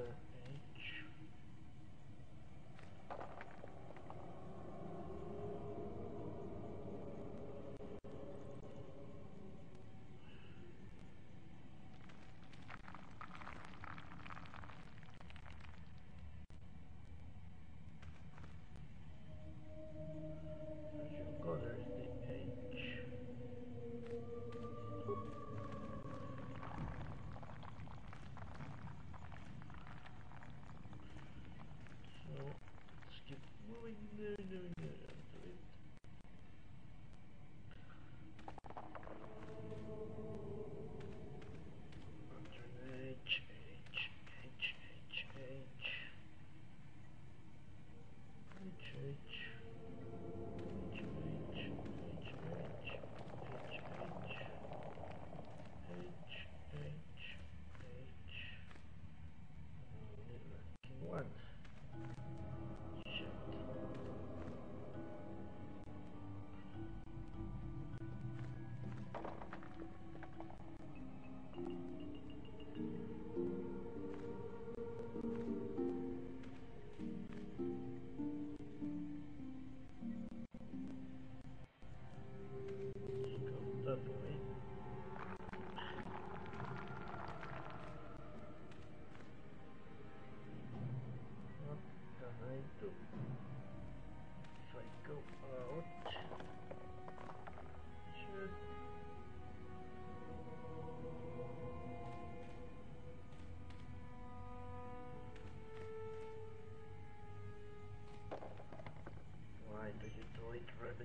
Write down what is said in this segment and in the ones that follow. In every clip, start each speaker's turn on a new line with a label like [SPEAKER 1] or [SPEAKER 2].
[SPEAKER 1] the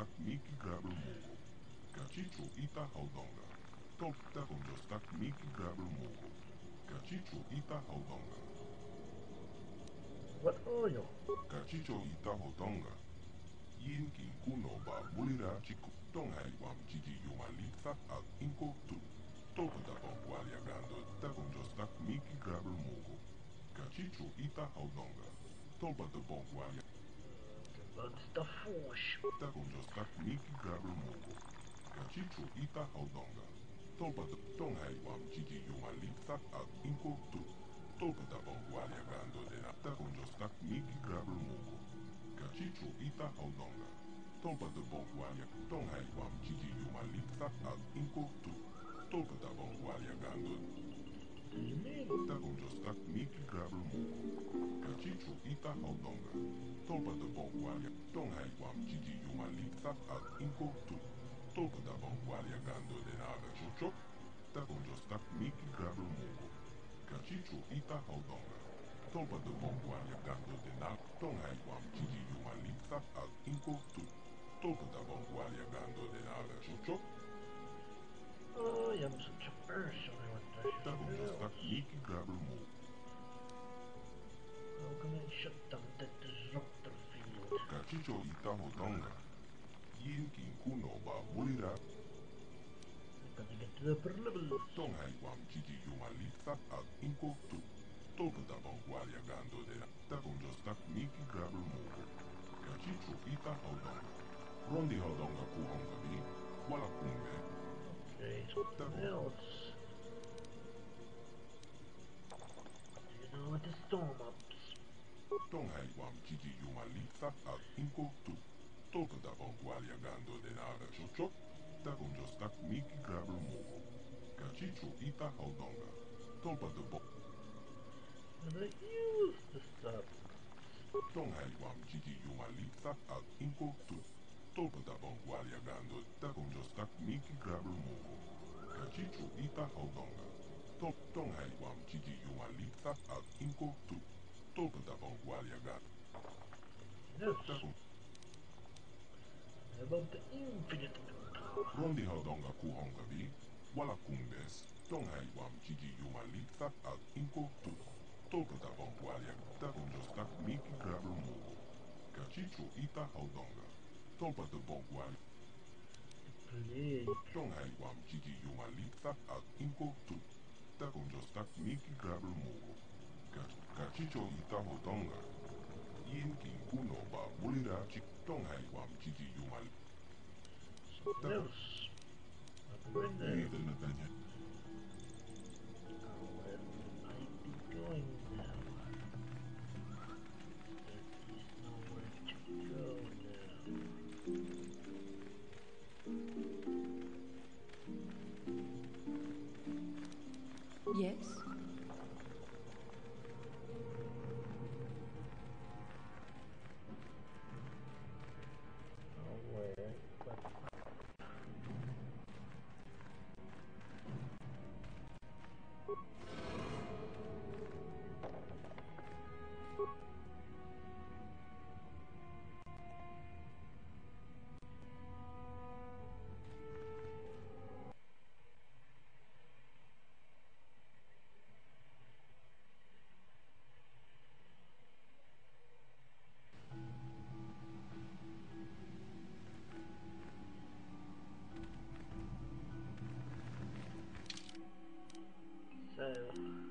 [SPEAKER 2] Takonjostak Miki Grabber Mogo. Kachicho Ita Grabber Mogo. Kachicho Ita Haudonga.
[SPEAKER 1] What are you?
[SPEAKER 2] Kachicho Ita Haudonga. Yin King Kuno Ba Mulira Chiku. Tonghai Wam Chichi Yumalitsa Al Inko Tu. Toku Tapon Kwalia Gando Takonjostak Miki Grabber Mogo. Kachicho Ita Haudonga. Topa Tapon Kwalia.
[SPEAKER 1] That's the force.
[SPEAKER 2] Takonjostak Miki Grabber Mogo. Kachicho Ita Haudonga. Topa Tonghai Wam Chichi Yumalitsa Al Inko Tu. Topa Tapon Kwalia Gando de na Takonjostak Miki Grabber Mogo. Kachicho Ita Haudonga. Topa Tapon Kwalia. Tonghai Wam Chichi Yumalitsa Al Inko Tu. Topa Tapon Kwalia Gando
[SPEAKER 1] What do you mean?
[SPEAKER 2] Takonjostak Miki Grabber Mogo. Kachicho Ita Haudonga. Topa de Bongualia. Tonghai Wam Chichi Yumalitsa Al Inko Tu. Topa de Bongualia Gando de Naga Chocho. Takonjostak Miki Grabber Mogo. Kachicho Ita Gando de Naga. Tonghai Wam Chichi Yumalitsa Al Inko Tu. Bongualia Gando de Naga Chocho.
[SPEAKER 1] Oh, I am such a person. I want to shoot
[SPEAKER 2] Takonjostak
[SPEAKER 1] else.
[SPEAKER 2] Miki Mogo.
[SPEAKER 1] How can I shut down that get to the upper levels.
[SPEAKER 2] Tonghai Wam Chichi Yumalitsa Al Inko Tu. Topa Tapon Kwalia Gando de na Takonjostak Miki Grabber Mogo. Kachicho Ita Haudonga. Rondi Haudonga Kuhonga Bi. Wala Kumbe.
[SPEAKER 1] Else. Do you know what the storm ups?
[SPEAKER 2] Tonghai Wam Chichi Yumalitsa Al Inko Tu. Topa Tapon Kwalia Gando de Naga Chocho. Takonjostak Miki Grabber Mogo. Kachicho Ita Haudonga. Topa de Bo.
[SPEAKER 1] And I use the stuff.
[SPEAKER 2] Tonghai Wam Chichi Yumalitsa Al Inko Tu. Topa Tapon Kwalia Gando Takonjostak Miki Grabber Mogo. Kachicho Ita Haudonga. Top Tonghai Wam Chichi Yumalitsa Al Inko Tu. Topa Tapon Kwalia Gando
[SPEAKER 1] Yes.
[SPEAKER 2] Takon Rondi Haudonga Kuhonga Bi. Wala Kumbes. Tonghai Wam Chichi Yumalitsa Al Inko Tu. Topa Tapon Kwalia Takonjostak Miki Grabber Mogo. Kachicho Ita Haudonga. Topa Tapon Kwalia
[SPEAKER 1] Play.
[SPEAKER 2] Tonghai Wam Chichi Yumalitsa Al Inko Tu. Takonjostak Miki Grabber Mogo. Ka- Kachicho Ita Hodonga. Yin King Kuno Ba Mulira Chik Tonghai Wam Chichi Yumal.
[SPEAKER 1] Where going now? There is nowhere to go now.
[SPEAKER 3] Yes?
[SPEAKER 1] So.